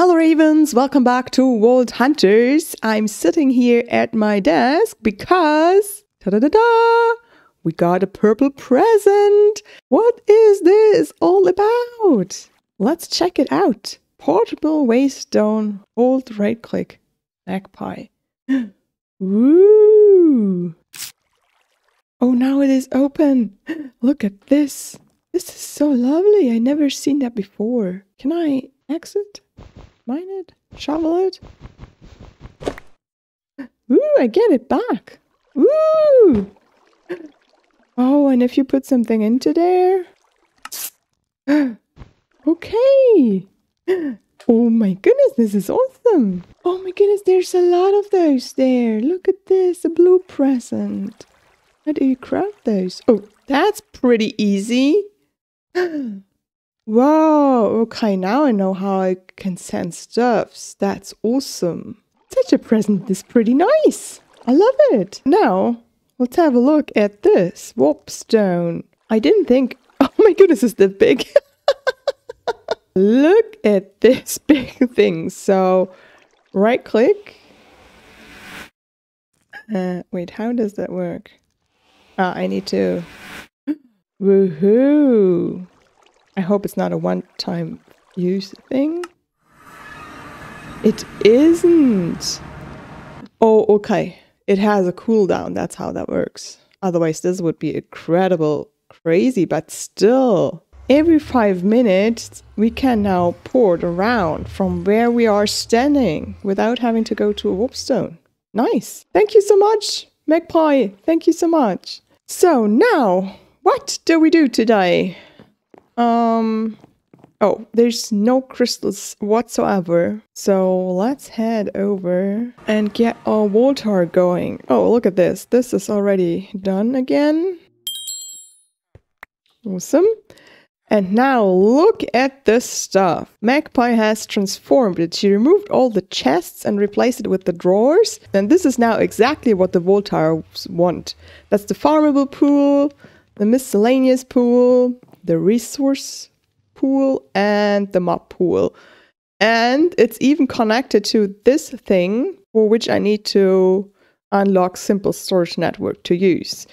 Hello Ravens, welcome back to Vault Hunters. I'm sitting here at my desk because ta-da-da-da, we got a purple present. What is this all about? Let's check it out. Portable waystone, hold right click, magpie. Woo! Oh, now it is open. Look at this. This is so lovely. I never seen that before. Can I exit? Mine it? Shovel it? Ooh, I get it back. Ooh! Oh, and if you put something into there? okay. Oh my goodness, this is awesome. Oh my goodness, there's a lot of those there. Look at this, a blue present. How do you craft those? Oh, that's pretty easy. Oh, wow, okay, now I know how I can send stuffs. That's awesome. Such a present is pretty nice. I love it. Now, let's have a look at this warpstone. I didn't think, oh my goodness, is that big? look at this big thing. So, right click. Uh, wait, how does that work? Ah, I need to. Woohoo! I hope it's not a one time use thing. It isn't! Oh, okay. It has a cooldown. That's how that works. Otherwise, this would be incredible, crazy, but still. Every five minutes, we can now port around from where we are standing without having to go to a warpstone. Nice. Thank you so much, Magpie. Thank you so much. So now, what do we do today? Um, oh, there's no crystals whatsoever. So let's head over and get our water going. Oh, look at this. This is already done again. Awesome. And now look at this stuff. Magpie has transformed it. She removed all the chests and replaced it with the drawers. And this is now exactly what the Voltars want. That's the farmable pool, the miscellaneous pool, the resource pool, and the mob pool. And it's even connected to this thing for which I need to unlock simple storage network to use.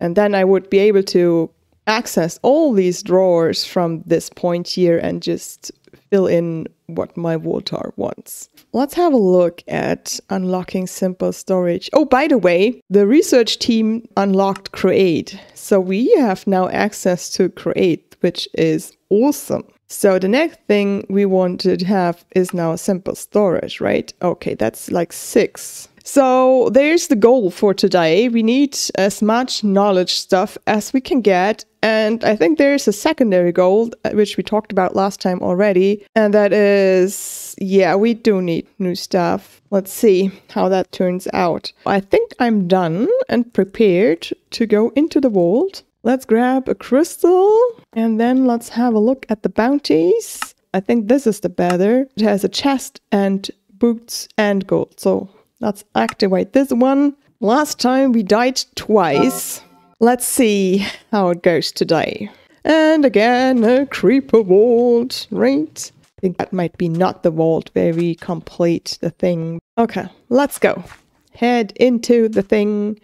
And then I would be able to access all these drawers from this point here and just fill in what my Voltar wants. Let's have a look at unlocking simple storage. Oh, by the way, the research team unlocked Create. So we have now access to Create, which is awesome. So the next thing we want to have is now simple storage, right? Okay, that's like six. So there's the goal for today. We need as much knowledge stuff as we can get. And I think there's a secondary goal, uh, which we talked about last time already. And that is, yeah, we do need new stuff. Let's see how that turns out. I think I'm done and prepared to go into the vault. Let's grab a crystal and then let's have a look at the bounties. I think this is the better. It has a chest and boots and gold. So Let's activate this one. Last time we died twice. Let's see how it goes today. And again, a creeper vault, right? I think that might be not the vault where we complete the thing. Okay, let's go. Head into the thing.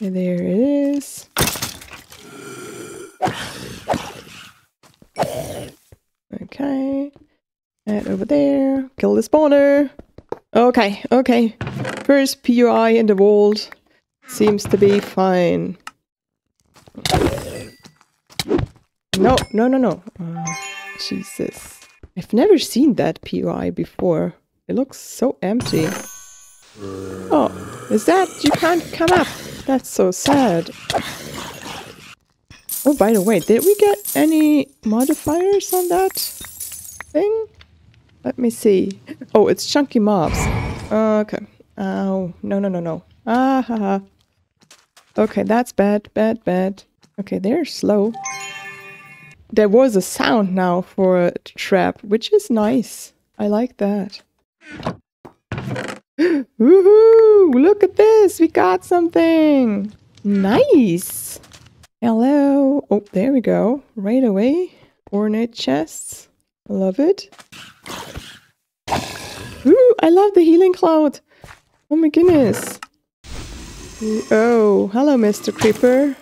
And there it is. Okay. Head over there. Kill the spawner. Okay, okay. First POI in the world seems to be fine. No, no, no, no. Uh, Jesus. I've never seen that POI before. It looks so empty. Oh, is that? You can't come up. That's so sad. Oh, by the way, did we get any modifiers on that thing? Let me see. Oh, it's chunky mobs. okay. Oh, no, no, no, no. Ah, ha, ha. Okay, that's bad, bad, bad. Okay, they're slow. There was a sound now for a trap, which is nice. I like that. Woohoo! Look at this! We got something! Nice! Hello! Oh, there we go. Right away. Ornate chests. Love it. Ooh, I love the healing cloud. Oh my goodness. Oh, hello, Mr. Creeper.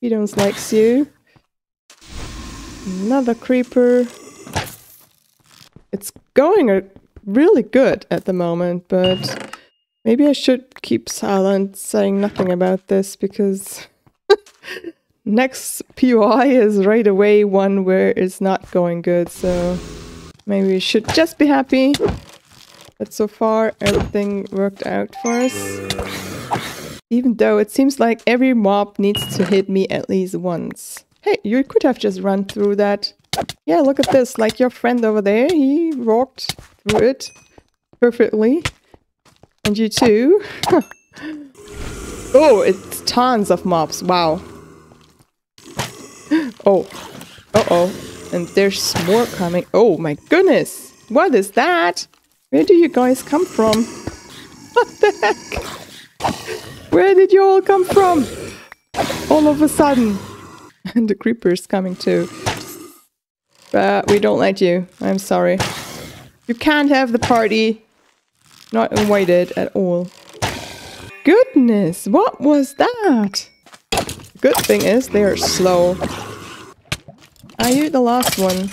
He don't likes you. Another creeper. It's going really good at the moment, but maybe I should keep silent, saying nothing about this, because next POI is right away one where it's not going good, so maybe we should just be happy that so far everything worked out for us. Even though it seems like every mob needs to hit me at least once. Hey, you could have just run through that. Yeah, look at this. Like your friend over there, he walked through it perfectly. And you too. oh, it's tons of mobs. Wow. Oh. Uh-oh. And there's more coming. Oh my goodness. What is that? Where do you guys come from? What the heck? Where did you all come from? All of a sudden. And the creeper's coming too. But we don't let you. I'm sorry. You can't have the party. Not invited at all. Goodness, what was that? Good thing is they are slow. Are you the last one?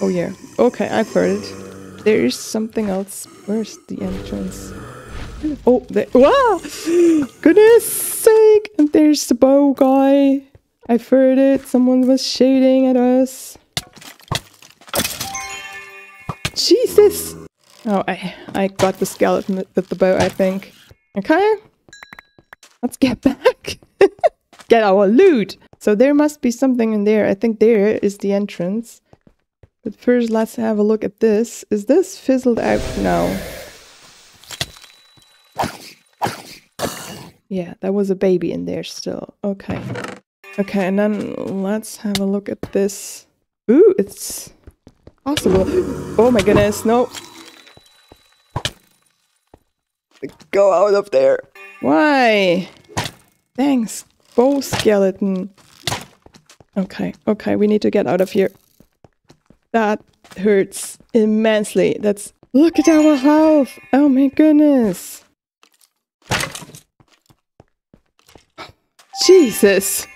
Oh yeah. Okay, I've heard it. There is something else. Where's the entrance? Oh, there. Wow! Goodness sake! And there's the bow guy. I've heard it. Someone was shooting at us. Jesus! Oh, I, I got the skeleton with the bow, I think. Okay. Let's get back. get our loot. So there must be something in there. I think there is the entrance. But first, let's have a look at this. Is this fizzled out? No. Yeah, there was a baby in there still. Okay. Okay, and then let's have a look at this. Ooh, it's possible. Oh my goodness, no. Go out of there. Why? Thanks, bow skeleton. Okay, okay, we need to get out of here. That hurts immensely. That's... Look at our health! Oh my goodness! Jesus!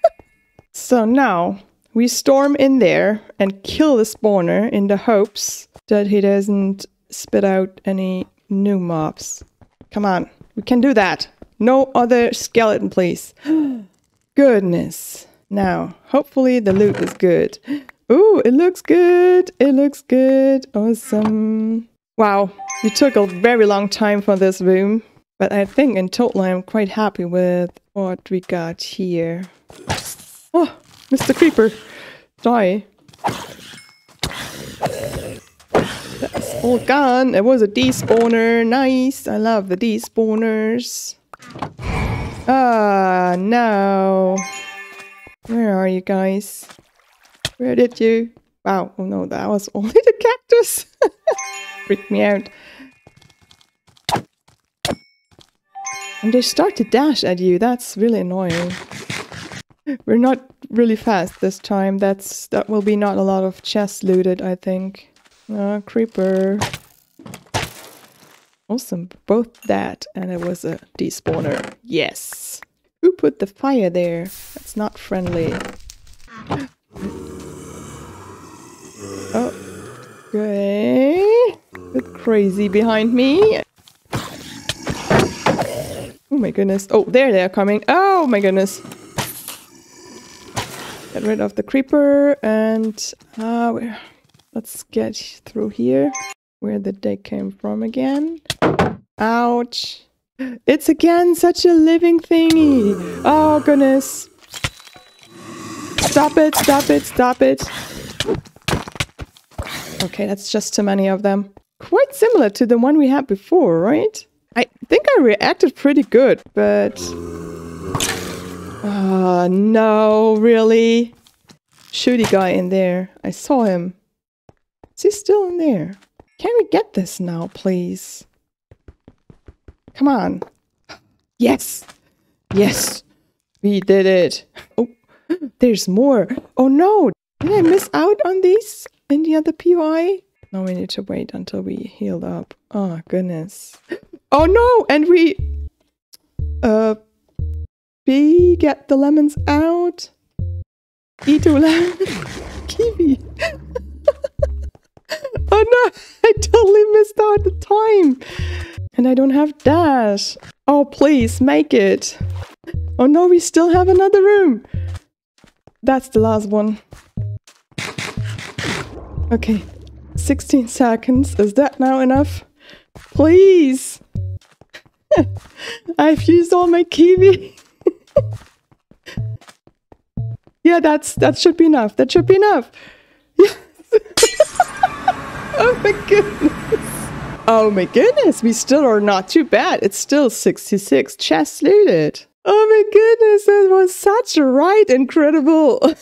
so now, we storm in there and kill the spawner in the hopes that he doesn't spit out any new mobs. Come on, we can do that. No other skeleton, please. Goodness. Now, hopefully the loot is good. Ooh, it looks good. It looks good. Awesome. Wow, you took a very long time for this room. But I think in total I'm quite happy with what we got here. Oh, Mr. Creeper, die. That's all gone. It was a despawner. Nice. I love the despawners. Ah, no. Where are you guys? Where did you? Wow, oh no, that was only the cactus. Freaked me out. And they start to dash at you. That's really annoying. We're not really fast this time. That's That will be not a lot of chests looted, I think. Uh, creeper. Awesome. Both that and it was a despawner. Yes. Who put the fire there? That's not friendly. Oh. Okay. With crazy behind me. Oh my goodness. Oh, there they are coming. Oh my goodness. Get rid of the creeper and uh, let's get through here. Where did they came from again? Ouch. It's again such a living thingy. Oh, goodness. Stop it, stop it, stop it. Okay, that's just too many of them. Quite similar to the one we had before, right? I think I reacted pretty good, but... Oh, no, really? Shooty guy in there. I saw him. Is he still in there? Can we get this now, please? Come on. Yes. Yes. We did it. Oh, there's more. Oh no. Did I miss out on these in the other POI? Now we need to wait until we healed up. Oh, goodness. Oh, no! And we... Uh... B, get the lemons out. E two lemon. Kiwi. oh no, I totally missed out the time. And I don't have dash. Oh, please, make it. Oh no, we still have another room. That's the last one. Okay, 16 seconds. Is that now enough? Please. I've used all my kiwi. yeah, that's that should be enough. That should be enough. Oh my goodness. Oh my goodness, we still are not too bad. It's still 66 chests looted. Oh my goodness, that was such a right incredible.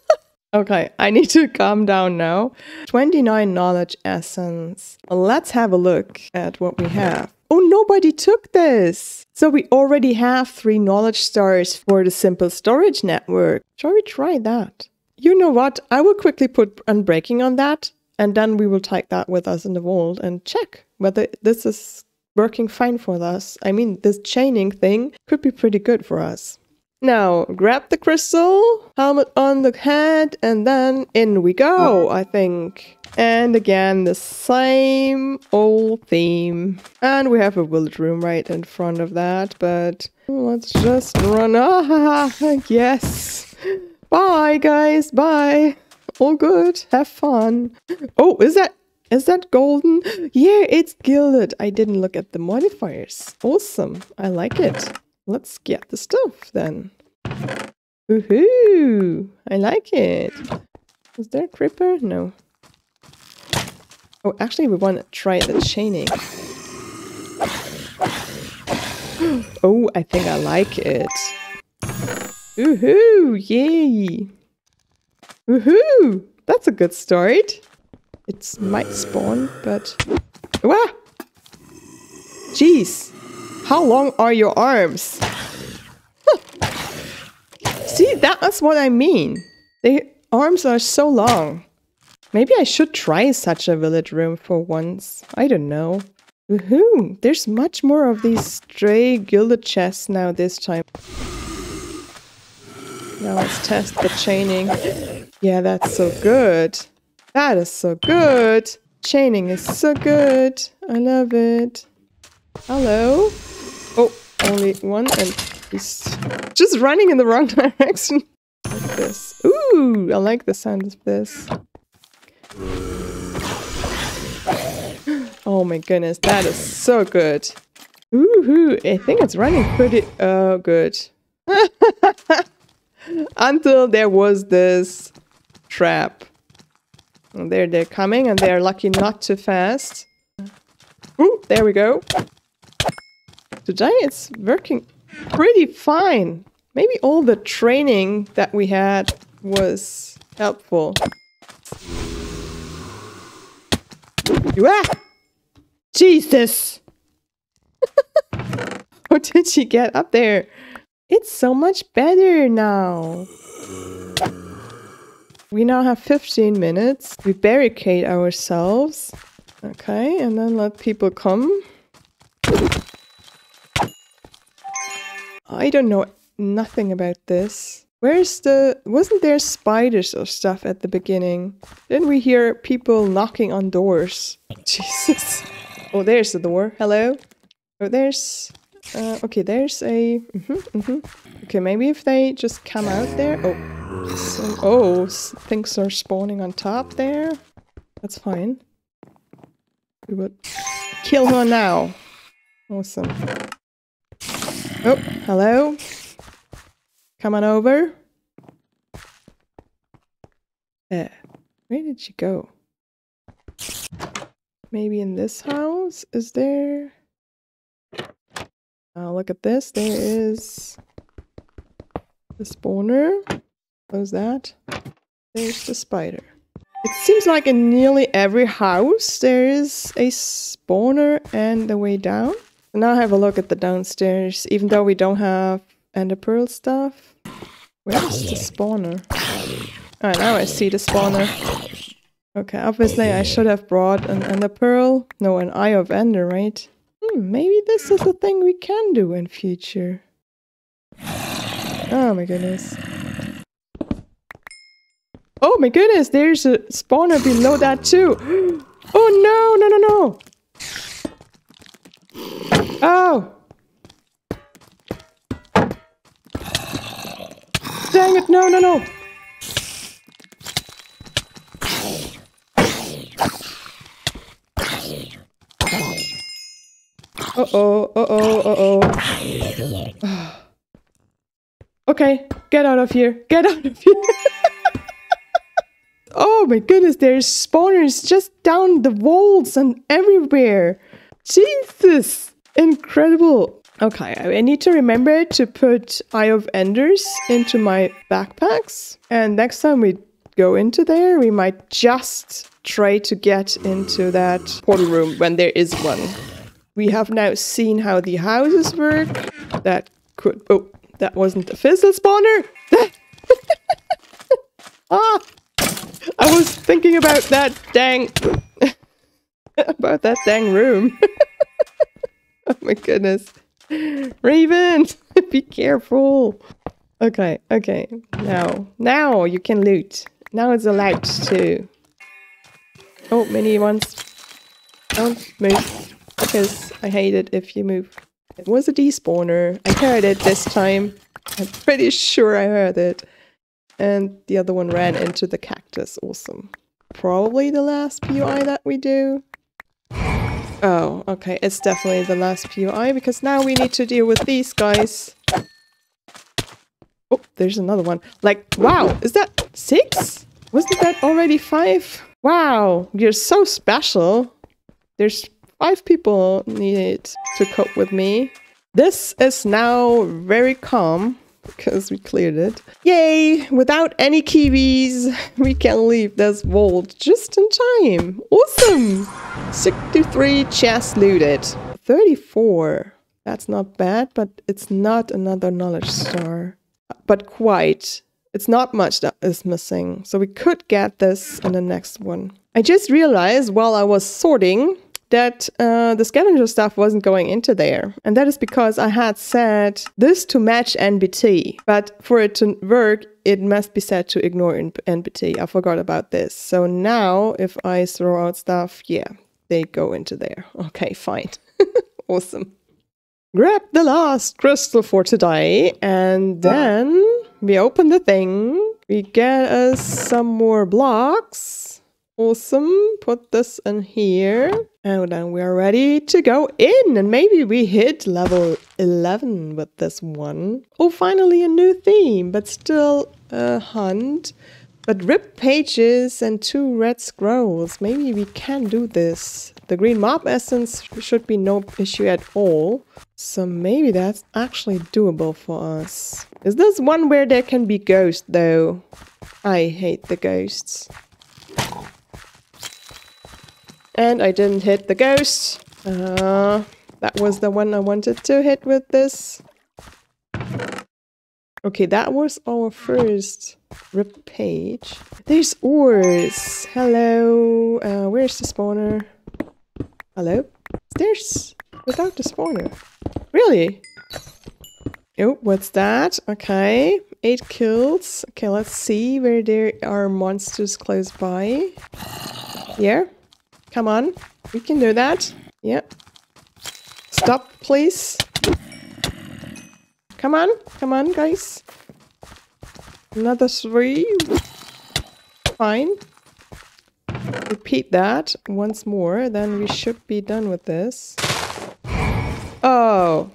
okay, I need to calm down now. 29 knowledge essence. Let's have a look at what we have. Oh, nobody took this. So we already have three knowledge stars for the simple storage network. Shall we try that? You know what? I will quickly put unbreaking on that and then we will take that with us in the vault and check whether this is working fine for us. I mean, this chaining thing could be pretty good for us. Now, grab the crystal, helmet on the head, and then in we go, I think. And again, the same old theme. And we have a village room right in front of that, but let's just run. Ah, yes. Bye, guys. Bye. All good. Have fun. Oh, is that is that golden? Yeah, it's gilded. I didn't look at the modifiers. Awesome. I like it. Let's get the stuff then. Woohoo! I like it. Is there a creeper? No. Oh, actually, we want to try the chaining. oh, I think I like it. Woohoo! Yay! Woohoo! That's a good start. It might spawn, but... Ah! Jeez! How long are your arms? See, that's what I mean. The arms are so long. Maybe I should try such a village room for once. I don't know. Woohoo! There's much more of these stray gilded chests now this time. Now let's test the chaining. Yeah, that's so good. That is so good. Chaining is so good. I love it. Hello? Oh, only one and he's just running in the wrong direction. Like this. Ooh, I like the sound of this. Oh my goodness, that is so good. Ooh, I think it's running pretty uh, good. Until there was this trap. And there they're coming and they're lucky not too fast. Ooh, there we go. Today it's working pretty fine. Maybe all the training that we had was helpful. Ah! Jesus! How did she get up there? It's so much better now. We now have 15 minutes. We barricade ourselves. Okay, and then let people come. I don't know nothing about this. Where's the... Wasn't there spiders or stuff at the beginning? Didn't we hear people knocking on doors? Jesus. Oh, there's the door. Hello? Oh, there's... Uh, okay, there's a... Mm -hmm, mm -hmm. Okay, maybe if they just come out there... Oh. Some, oh, things are spawning on top there. That's fine. We would kill her now. Awesome. Oh, hello? Come on over. Eh, where did she go? Maybe in this house? Is there... Uh, look at this. There is the spawner. Close that. There's the spider. It seems like in nearly every house there is a spawner and the way down. now have a look at the downstairs, even though we don't have ender pearl stuff. Where's the spawner? Oh, now I see the spawner. Okay, obviously I should have brought an Ender Pearl. No, an Eye of Ender, right? Hmm, maybe this is a thing we can do in future. Oh my goodness. Oh my goodness, there's a spawner below that too. Oh no, no, no, no. Oh. Dang it, no, no, no. Uh-oh, uh-oh, uh-oh. okay, get out of here. Get out of here. oh my goodness, there's spawners just down the walls and everywhere. Jesus! Incredible. Okay, I need to remember to put Eye of Enders into my backpacks. And next time we go into there, we might just try to get into that portal room when there is one. We have now seen how the houses work. That could... Oh, that wasn't a fizzle spawner! ah! I was thinking about that dang... about that dang room. oh my goodness. Raven! Be careful! Okay, okay. Now, now you can loot. Now it's allowed to. Oh, many ones. Don't move because I hate it if you move. It was a despawner. I heard it this time. I'm pretty sure I heard it. And the other one ran into the cactus. Awesome. Probably the last POI that we do. Oh, okay. It's definitely the last POI because now we need to deal with these guys. Oh, there's another one. Like, wow, is that six? Wasn't that already five? Wow, you're so special. There's Five people needed to cope with me. This is now very calm because we cleared it. Yay! Without any kiwis, we can leave this vault just in time. Awesome! 63 chests looted. 34. That's not bad, but it's not another knowledge star. But quite. It's not much that is missing. So we could get this in the next one. I just realized while I was sorting that uh, the scavenger stuff wasn't going into there. And that is because I had set this to match NBT. But for it to work, it must be set to ignore NBT. I forgot about this. So now if I throw out stuff, yeah, they go into there. Okay, fine. awesome. Grab the last crystal for today. And then we open the thing. We get us some more blocks. Awesome. Put this in here. And uh, then we're ready to go in. And maybe we hit level 11 with this one. Oh, finally a new theme, but still a hunt. But ripped pages and two red scrolls. Maybe we can do this. The green mob essence should be no issue at all. So maybe that's actually doable for us. Is this one where there can be ghosts though? I hate the ghosts. And I didn't hit the ghost. Uh, that was the one I wanted to hit with this. Okay, that was our first rip page. There's ores. Hello. Uh, where's the spawner? Hello? There's without the spawner. Really? Oh, what's that? Okay, eight kills. Okay, let's see where there are monsters close by. Here. Come on. We can do that. Yep. Stop, please. Come on. Come on, guys. Another three. Fine. Repeat that once more, then we should be done with this. Oh.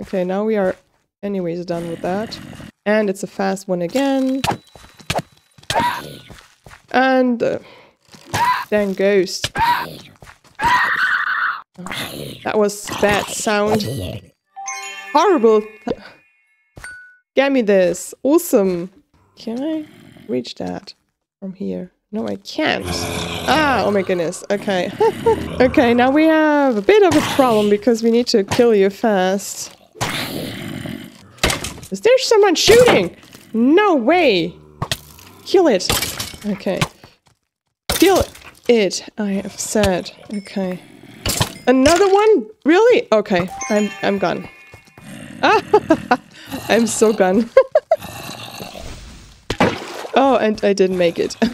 Okay, now we are anyways done with that. And it's a fast one again. And... Uh, Dang ghost. That was bad sound. Horrible. Get me this. Awesome. Can I reach that from here? No, I can't. Ah, oh my goodness. Okay. okay, now we have a bit of a problem because we need to kill you fast. Is there someone shooting? No way. Kill it. Okay. Kill it, I have said. Okay. Another one? Really? Okay, I'm I'm gone. Ah, I'm so gone. oh, and I didn't make it.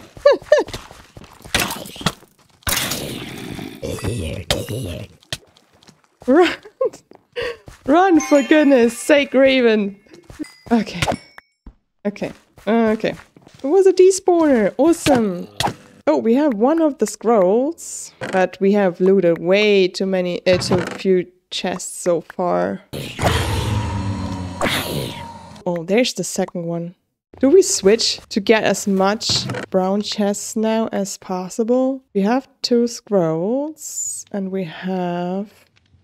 Run! Run, for goodness sake, Raven! Okay. Okay. Okay. It was a despawner. Awesome. Oh, we have one of the scrolls, but we have looted way too many, uh, too few chests so far. Oh, there's the second one. Do we switch to get as much brown chests now as possible? We have two scrolls and we have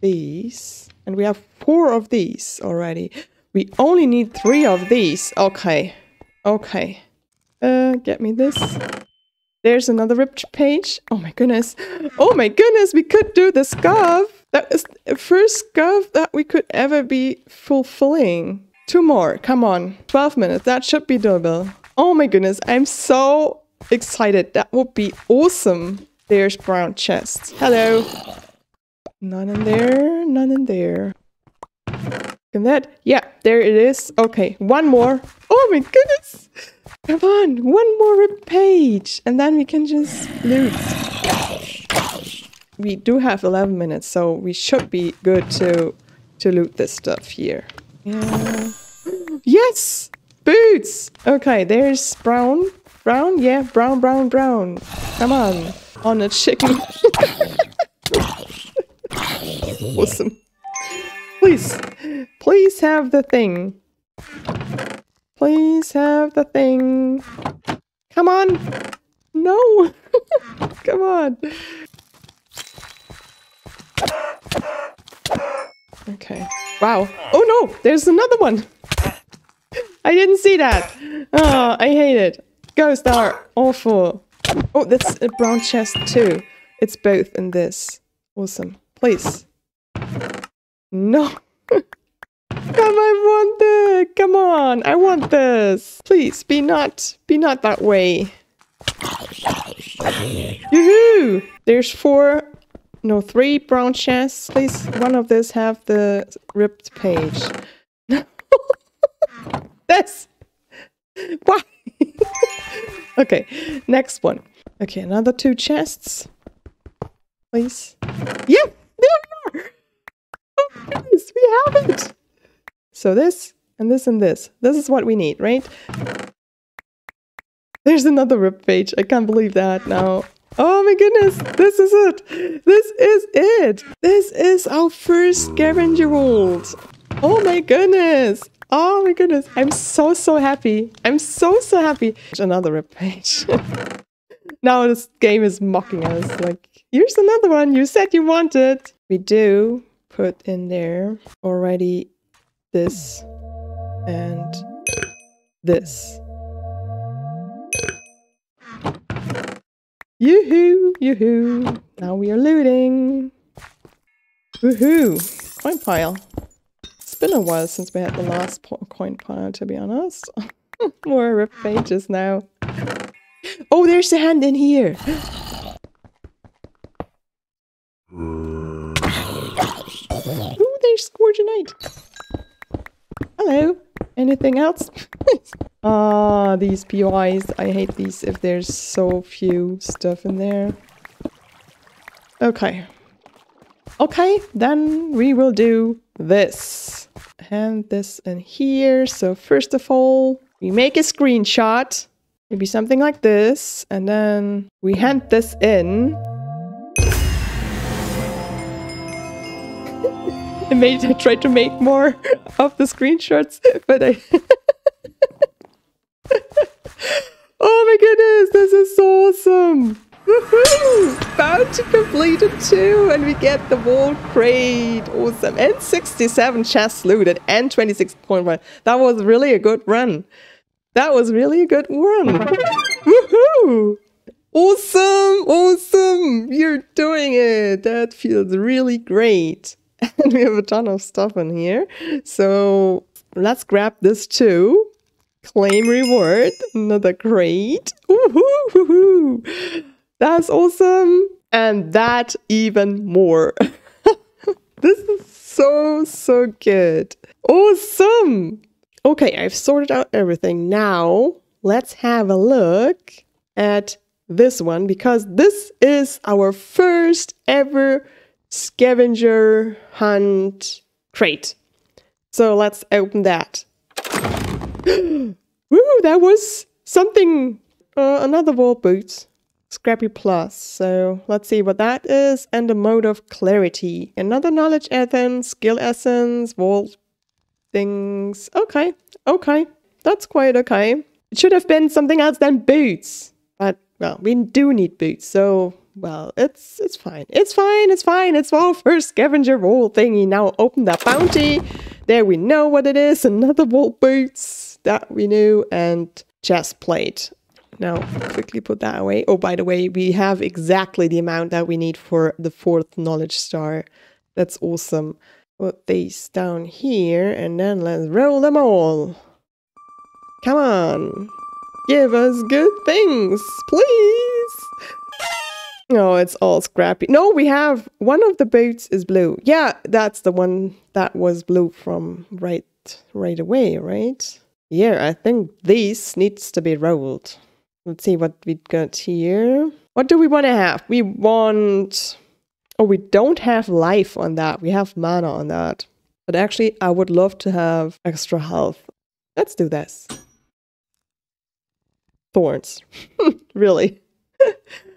these and we have four of these already. We only need three of these. Okay. Okay. Uh, get me this. There's another ripped page. Oh my goodness. Oh my goodness, we could do the scarf. That is the first scarf that we could ever be fulfilling. Two more, come on. 12 minutes, that should be doable. Oh my goodness, I'm so excited. That would be awesome. There's brown chest. Hello. None in there, none in there. That, yeah, there it is. Okay, one more. Oh my goodness. Come on, one more page. And then we can just loot. We do have 11 minutes, so we should be good to, to loot this stuff here. Yeah. Yes! Boots! Okay, there's brown. Brown? Yeah, brown, brown, brown. Come on. On a chicken. awesome. Please. Please have the thing. Please have the thing. Come on. No. Come on. Okay. Wow. Oh no, there's another one. I didn't see that. Oh, I hate it. Ghosts are awful. Oh, that's a brown chest too. It's both in this. Awesome. Please. No. Come, I want this. Come on, I want this. Please, be not, be not that way. Yoo-hoo! There's four no, three brown chests. Please, one of this have the ripped page. this! Why? okay, next one. Okay, another two chests. Please. Yeah, there we we have it! So this, and this, and this. This is what we need, right? There's another rip page. I can't believe that now. Oh my goodness, this is it. This is it. This is our first scavenger vault. Oh my goodness. Oh my goodness. I'm so, so happy. I'm so, so happy. Another rip page. now this game is mocking us. Like, here's another one. You said you wanted. We do put in there already this and this. Yoo-hoo! Yoo-hoo! Now we are looting! Woohoo! Coin pile. It's been a while since we had the last coin pile, to be honest. More rip pages now. Oh, there's the hand in here! Hmm. Ooh, there's Scourgeonite! Hello! Anything else? Ah, these POIs. I hate these if there's so few stuff in there. Okay. Okay, then we will do this. Hand this in here. So first of all, we make a screenshot. Maybe something like this. And then we hand this in. I made I tried to make more of the screenshots, but I oh my goodness, this is so awesome! Woohoo! About to complete it too, and we get the vault crate. Awesome. And 67 chests looted and 26.1. That was really a good run. That was really a good run. Woohoo! Awesome! Awesome! You're doing it! That feels really great. And we have a ton of stuff in here. So let's grab this too. Claim reward. Another crate. That's awesome. And that even more. this is so, so good. Awesome. Okay, I've sorted out everything. Now, let's have a look at this one because this is our first ever scavenger hunt crate. So let's open that. Woo, that was something, uh, another vault boot. Scrappy Plus. So let's see what that is. And the mote of clarity. Another knowledge essence, skill essence, vault things. Okay, okay. That's quite okay. It should have been something else than boots. But well, we do need boots, so well, it's it's fine. It's fine, it's fine. It's all for scavenger vault thingy. Now open that bounty. There we know what it is. Another vault boots that we knew and chest plate. Now quickly put that away. Oh, by the way, we have exactly the amount that we need for the fourth knowledge star. That's awesome. Put these down here and then let's roll them all. Come on. Give us good things, please. Oh, it's all scrappy. No, we have one of the boots is blue. Yeah, that's the one that was blue from right right away, right? Yeah, I think this needs to be rolled. Let's see what we got here. What do we want to have? We want... Oh, we don't have life on that. We have mana on that. But actually, I would love to have extra health. Let's do this. Thorns. really.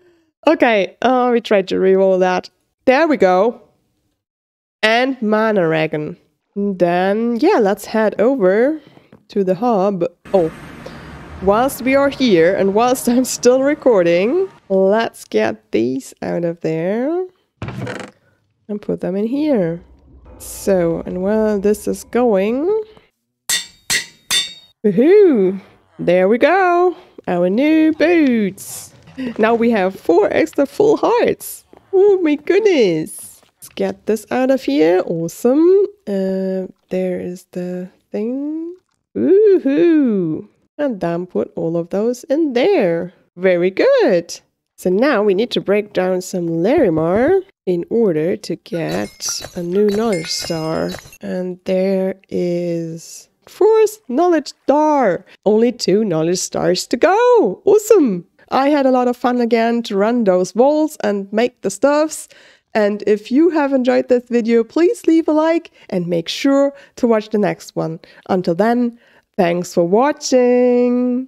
okay, uh, we tried to reroll that. There we go. And Mana Dragon. Then, yeah, let's head over to the hub. Oh, whilst we are here and whilst I'm still recording, let's get these out of there and put them in here. So, and while this is going, woohoo, there we go, our new boots. Now we have four extra full hearts. Oh my goodness. Let's get this out of here. Awesome. Uh, there is the thing. Woohoo. And then put all of those in there. Very good. So now we need to break down some Larimar in order to get a new knowledge star. And there is fourth knowledge star. Only two knowledge stars to go. Awesome. I had a lot of fun again to run those walls and make the stuffs. And if you have enjoyed this video, please leave a like and make sure to watch the next one. Until then, Thanks for watching!